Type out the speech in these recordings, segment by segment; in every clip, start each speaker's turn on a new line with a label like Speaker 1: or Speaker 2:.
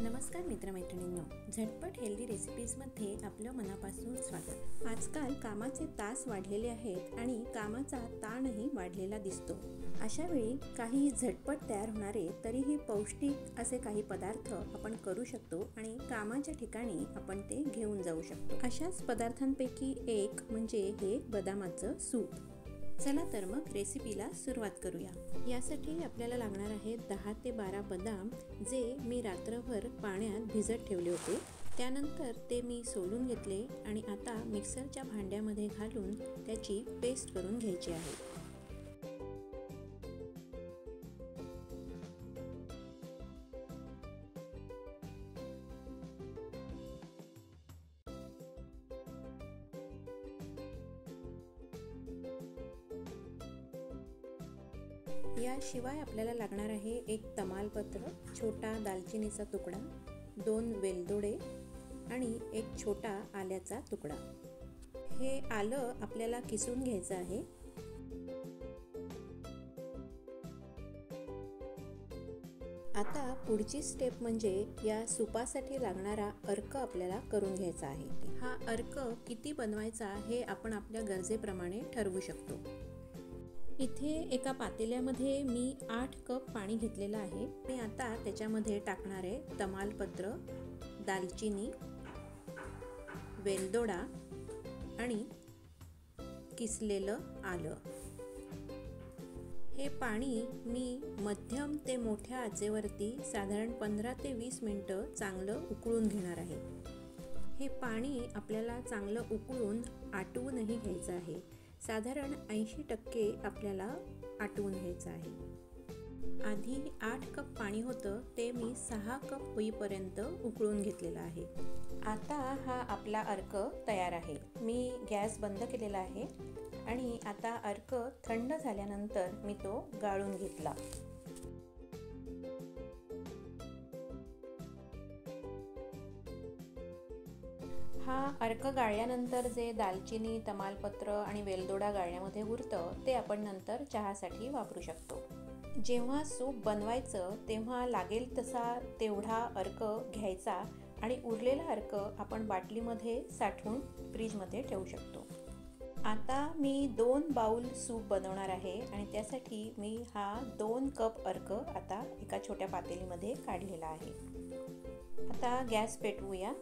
Speaker 1: नमस्कार मित्रमैत्रिणींनो झटपट हेल्दी रेसिपीजमध्ये आपलं मनापासून स्वागत. आजकाल कामाचे तास वाढलेले आहेत आणि कामाचा ताणही वाढलेला दिसतो. अशा वेळी काही झटपट तयार होणारे तरीही पौष्टिक असे काही पदार्थ आपण करू शकतो आणि कामाच्या ठिकाणी आपण ते घेऊन जाऊ शकतो. अशाच पदार्थांपैकी एक म्हणजे हे बदामाचं सूप. चला तर मग रेसिपीला सुरुवात करूया. यासाठी आपल्याला लागणार आहे दहा ते बारा बदाम जे मी रात्रभर पाण्यात भिजत ठेवले होते. त्यानंतर ते मी सोलून घेतले आणि आता मिक्सरच्या भांड्यामध्ये घालून त्याची पेस्ट करून घ्यायची आहे. याशिवाय आपल्याला लागणार आहे एक तमालपत्र छोटा दालचिनीचा तुकडा दोन वेलदोडे आणि एक छोटा आल्याचा तुकडा. हे आलं आपल्याला किसून घ्यायचं आहे. आता पुढची स्टेप म्हणजे या सुपासाठी लागणारा अर्क आपल्याला करून घ्यायचा आहे. हा अर्क किती बनवायचा हे आपण आपल्या गरजेप्रमाणे ठरवू शकतो. इथे एका पातेल्यामध्ये मी आठ कप पाणी घेतलेलं आहे. मी आता त्याच्यामध्ये टाकणार आहे तमालपत्र दालचिनी वेलदोडा आणि किसलेलं आलं. हे पाणी मी मध्यम ते मोठ्या आचेवरती साधारण पंधरा ते वीस मिनटं चांगलं उकळून घेणार आहे. हे पाणी आपल्याला चांगलं उकळून आटवूनही घ्यायचं आहे. साधारण ऐंशी टक्के आपल्याला आटवून घ्यायचं आहे. आधी आठ कप पाणी होतं ते मी सहा कप होईपर्यंत उकळून घेतलेलं आहे. आता हा आपला अर्क तयार आहे. मी गॅस बंद केलेला आहे आणि आता अर्क थंड झाल्यानंतर मी तो गाळून घेतला. हा अर्क गाळल्यानंतर जे दालचिनी तमालपत्र आणि वेलदोडा गाळण्यामध्ये उरतं ते आपण नंतर चहासाठी वापरू शकतो. जेव्हा सूप बनवायचं तेव्हा लागेल तसा तेवढा अर्क घ्यायचा आणि उरलेला अर्क आपण बाटलीमध्ये साठवून फ्रीजमध्ये ठेवू शकतो. आता मी दोन बाऊल सूप बनवणार आहे आणि त्यासाठी मी हा दोन कप अर्क आता एका छोट्या पातेलीमध्ये काढलेला आहे. आता गॅस पेटवूया.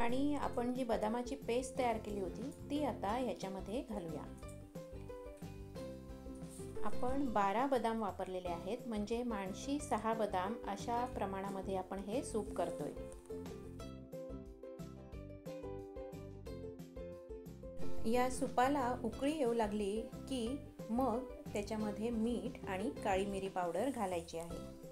Speaker 1: आणि आपण जी बदामाची पेस्ट तयार केली होती ती आता ह्याच्यामध्ये घालूया. आपण बारा बदाम वापरलेले आहेत म्हणजे माणशी सहा बदाम अशा प्रमाणामध्ये आपण हे सूप करतोय. या सुपाला उकळी येऊ लागली की मग त्याच्यामध्ये मीठ आणि काळी मिरी पावडर घालायची आहे.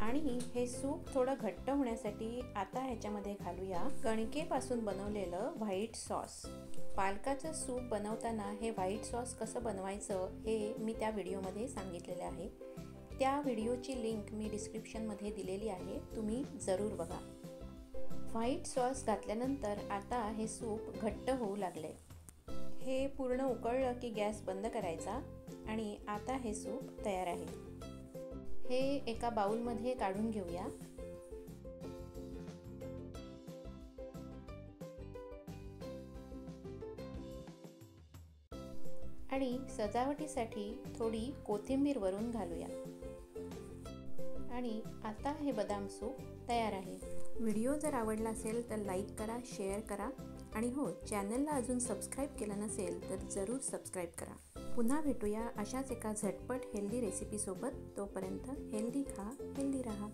Speaker 1: आणि हे सूप थोडं घट्ट होण्यासाठी आता ह्याच्यामध्ये घालूया. कणकेपासून बनवलेलं व्हाईट सॉस पालकाचं सूप बनवताना हे व्हाईट सॉस कसं बनवायचं हे मी त्या व्हिडिओमध्ये सांगितलेलं आहे. त्या व्हिडिओची लिंक मी डिस्क्रिप्शनमध्ये दिलेली आहे. तुम्ही जरूर बघा. व्हाईट सॉस घातल्यानंतर आता हे सूप घट्ट होऊ लागले हे पूर्ण उकळलं की गॅस बंद करायचा आणि आता हे सूप तयार आहे. हे एका बाउलमध्ये काढून घेऊया. आणि सजावटीसाठी थोडी कोथिंबीर वरून घालूया. आणि आता हे बदाम सूप तयार आहे. व्हिडिओ जर आवडला असेल तर लाईक करा शेअर करा. आणि हो चॅनलला अजून सबस्क्राईब केलं नसेल तर जरूर सबस्क्राईब करा. पुन्हा भेटूया अशाच एका झटपट हेल्दी रेसिपीसोबत तोपर्यंत हेल्दी खा हेल्दी राहा.